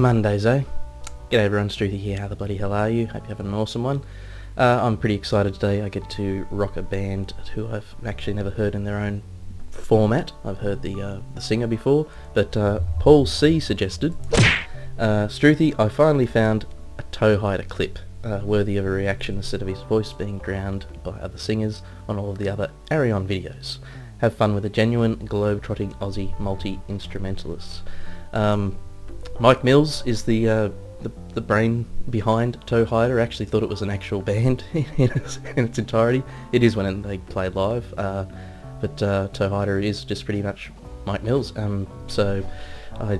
Mondays, eh? G'day everyone, Struthy here, how the bloody hell are you? Hope you're having an awesome one. Uh, I'm pretty excited today, I get to rock a band who I've actually never heard in their own format. I've heard the uh, the singer before, but uh, Paul C suggested, uh, Struthy, I finally found a Toehider clip uh, worthy of a reaction instead of his voice being drowned by other singers on all of the other Ayreon videos. Have fun with a genuine globe-trotting Aussie multi-instrumentalist. Um, Mike Mills is the, uh, the, the brain behind Toehider. I actually thought it was an actual band in its, in its entirety. It is when they play live, uh, but uh, Toehider is just pretty much Mike Mills. Um, so I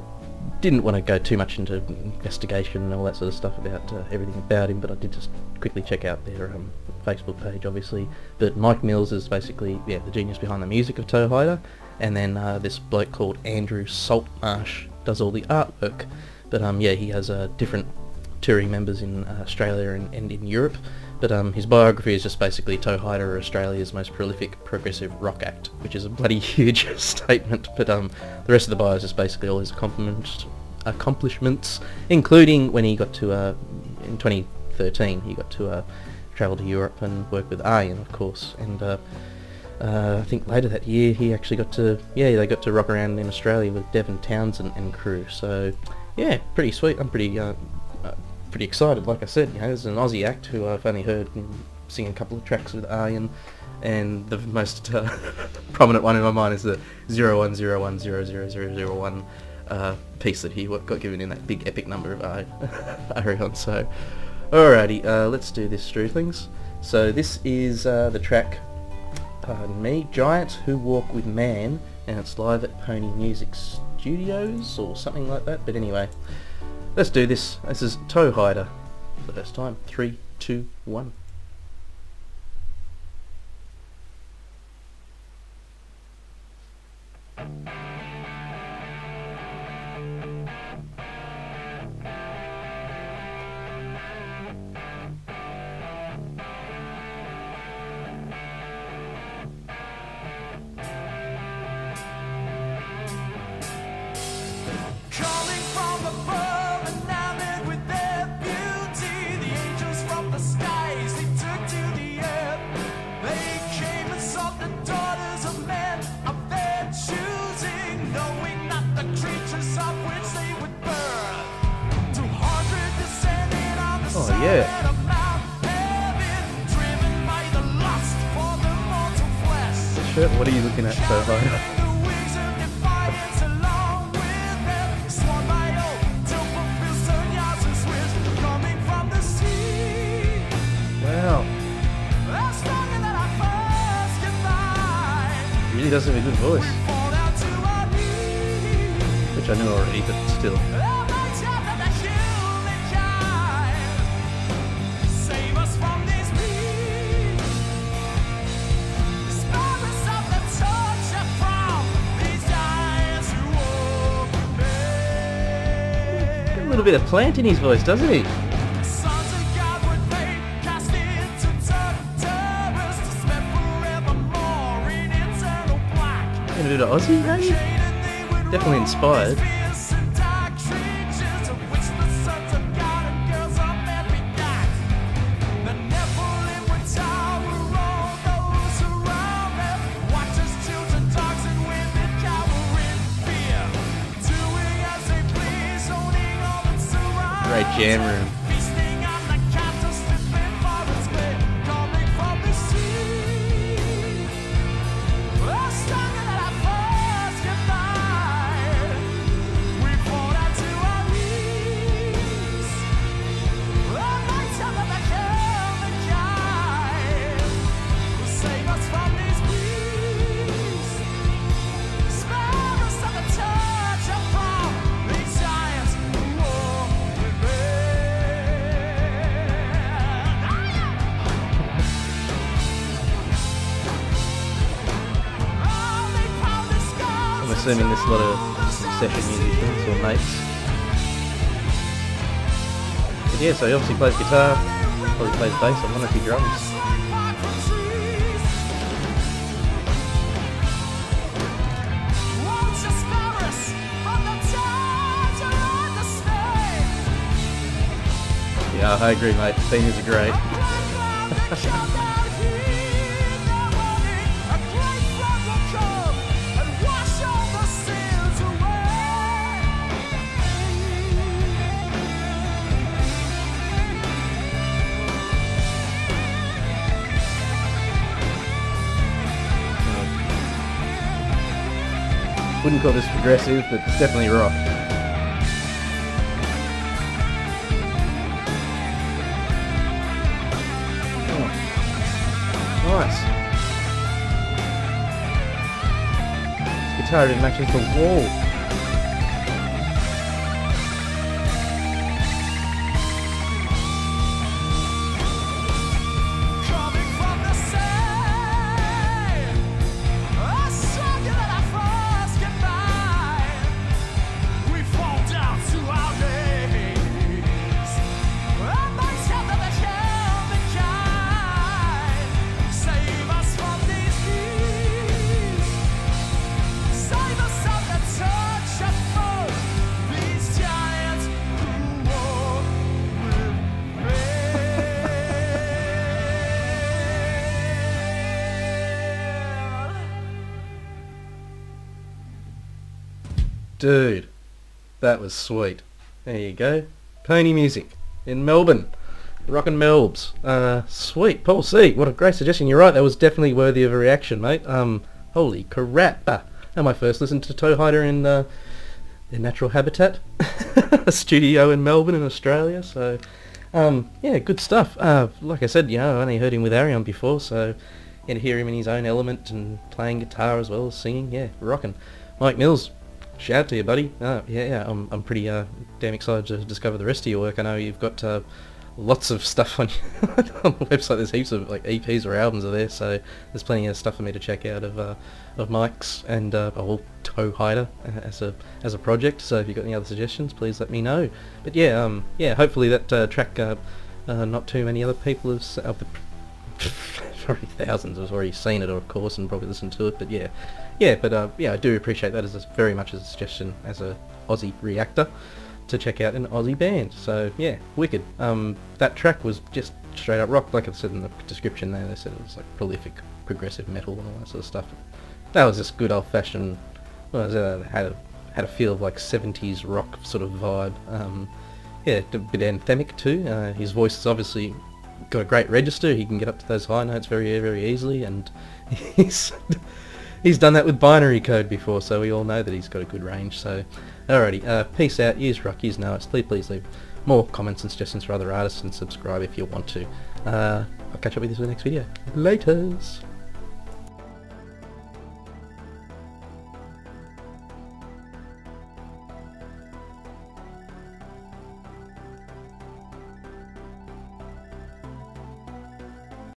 didn't want to go too much into investigation and all that sort of stuff about uh, everything about him, but I did just quickly check out their um, Facebook page, obviously. But Mike Mills is basically yeah the genius behind the music of Toehider, and then uh, this bloke called Andrew Saltmarsh does all the artwork. But um, yeah, he has uh, different touring members in uh, Australia and, and, in Europe. But um, his biography is just basically Toehider, Australia's most prolific progressive rock act, which is a bloody huge statement. But um, the rest of the bio is just basically all his accomplishments, accomplishments including when he got to, uh, in 2013, he got to uh, travel to Europe and work with Arjen, of course. And uh, uh, I think later that year he actually got to, yeah, they got to rock around in Australia with Devin Townsend and crew. So, yeah, pretty sweet. I'm pretty, uh, uh, pretty excited. Like I said, you know, there's an Aussie act who I've only heard sing a couple of tracks with Arjen, and the most uh, prominent one in my mind is the 0101000001 uh, piece that he got given in that big epic number of Ayreon. So, alrighty, uh, let's do this, through things. So this is uh, the track pardon me, Giants Who Walk with Man, and it's live at Pony Music Studios, or something like that, but anyway, let's do this. This is Toehider, for the first time. Three, two, one. Yeah. Shit, what are you looking at so hard? Really does have a good voice. Which I knew already, but still. Little bit of plant in his voice, doesn't he? And a bit of Aussie, maybe? Definitely inspired. Jam room. Assuming there's a lot of session musicians or mates. But yeah, so he obviously plays guitar, probably plays bass, I wonder if he drums. Yeah, I agree, mate. Seniors are great. Wouldn't call this progressive, but it's definitely rock. Nice. This guitar even matches the wall. Dude, that was sweet. There you go. Pony Music in Melbourne. Rockin' Melbs. Uh, sweet. Paul C. What a great suggestion. You're right, that was definitely worthy of a reaction, mate. Um, holy crap. Ah, and my first listen to Toehider in uh, their natural habitat. a studio in Melbourne in Australia, so... Um, yeah, good stuff. Uh, like I said, you know, I only heard him with Ayreon before, so to hear him in his own element and playing guitar as well as singing, yeah, rocking. Mike Mills, shout out to you, buddy. Uh, yeah, yeah, I'm, I'm pretty uh, damn excited to discover the rest of your work. I know you've got uh, lots of stuff on, on the website. There's heaps of like EPs or albums are there, so there's plenty of stuff for me to check out of uh, of Mike's and uh, whole Toehider as a as a project. So if you've got any other suggestions, please let me know. But yeah, um, yeah, hopefully that uh, track. Uh, uh, not too many other people have probably thousands have already seen it, of course, and probably listened to it. But yeah, yeah, but uh, yeah, I do appreciate that as a, very much as a suggestion as a Aussie reactor to check out an Aussie band. So yeah, wicked. Um, that track was just straight up rock, like I said in the description there. They said it was like prolific progressive metal and all that sort of stuff. That was just good old fashioned. Well, it uh, had a had a feel of like 70s rock sort of vibe. Um, yeah, a bit anthemic too. Uh, his voice is obviously got a great register. He can get up to those high notes very, very easily, and he's he's done that with binary code before, so we all know that he's got a good range. So, alrighty, uh, peace out. Use rock, use notes. Please, please leave more comments and suggestions for other artists, and subscribe if you want to. Uh, I'll catch up with you in the next video. Laters.